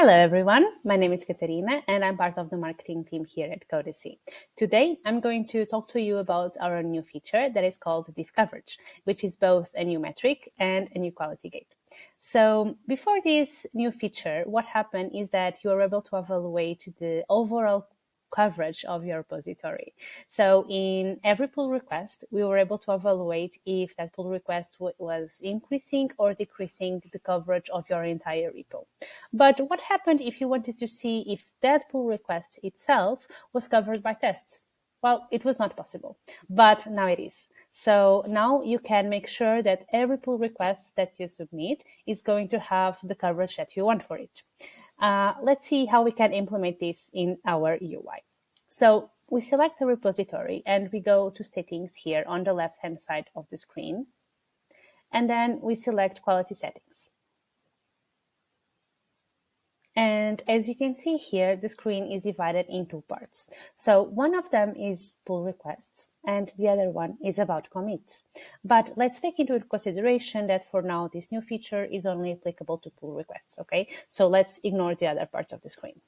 Hello, everyone. My name is Katerina, and I'm part of the marketing team here at Codacy. Today, I'm going to talk to you about our new feature that is called diff coverage, which is both a new metric and a new quality gate. So before this new feature, what happened is that you are able to evaluate the overall coverage of your repository. So in every pull request, we were able to evaluate if that pull request was increasing or decreasing the coverage of your entire repo. But what happened if you wanted to see if that pull request itself was covered by tests? Well, it was not possible, but now it is. So now you can make sure that every pull request that you submit is going to have the coverage that you want for it. Uh, let's see how we can implement this in our UI. So we select the repository and we go to settings here on the left hand side of the screen. And then we select quality settings. And as you can see here, the screen is divided in two parts. So one of them is pull requests and the other one is about commits. But let's take into consideration that for now, this new feature is only applicable to pull requests, okay? So let's ignore the other part of the screen.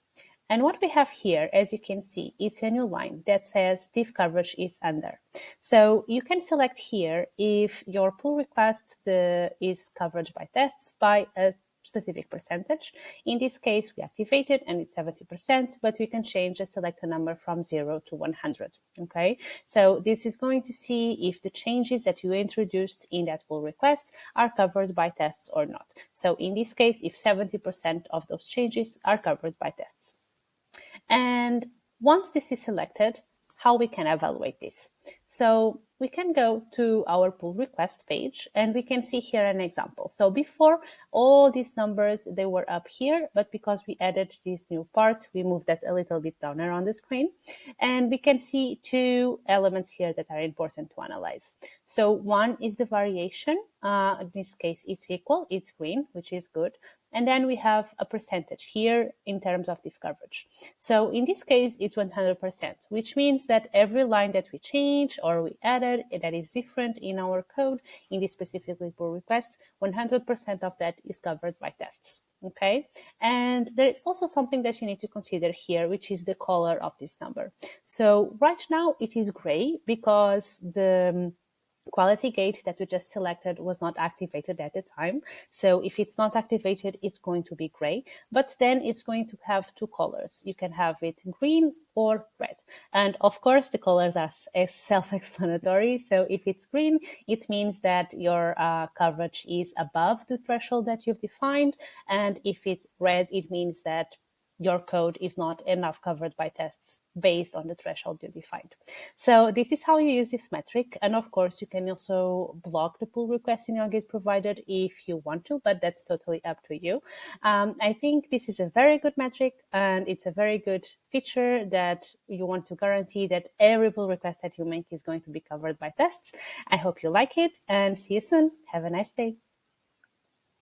And what we have here, as you can see, it's a new line that says diff coverage is under. So you can select here if your pull request uh, is covered by tests by a specific percentage. In this case, we activate it and it's 70%, but we can change and select a number from zero to 100. Okay. So this is going to see if the changes that you introduced in that pull request are covered by tests or not. So in this case, if 70% of those changes are covered by tests. And once this is selected, how we can evaluate this. So we can go to our pull request page and we can see here an example. So before all these numbers, they were up here, but because we added these new parts, we moved that a little bit down around the screen. And we can see two elements here that are important to analyze. So one is the variation. Uh, in this case, it's equal, it's green, which is good. And then we have a percentage here in terms of diff coverage. So in this case, it's 100%, which means that every line that we change or we added that is different in our code, in this specifically pull request, 100% of that is covered by tests. Okay. And there is also something that you need to consider here, which is the color of this number. So right now it is gray because the quality gate that we just selected was not activated at the time. So if it's not activated, it's going to be gray, but then it's going to have two colors. You can have it green or red. And of course, the colors are self-explanatory. So if it's green, it means that your uh, coverage is above the threshold that you've defined. And if it's red, it means that your code is not enough covered by tests based on the threshold you defined. So this is how you use this metric. And of course, you can also block the pull request in your Git provider if you want to, but that's totally up to you. Um, I think this is a very good metric and it's a very good feature that you want to guarantee that every pull request that you make is going to be covered by tests. I hope you like it and see you soon. Have a nice day.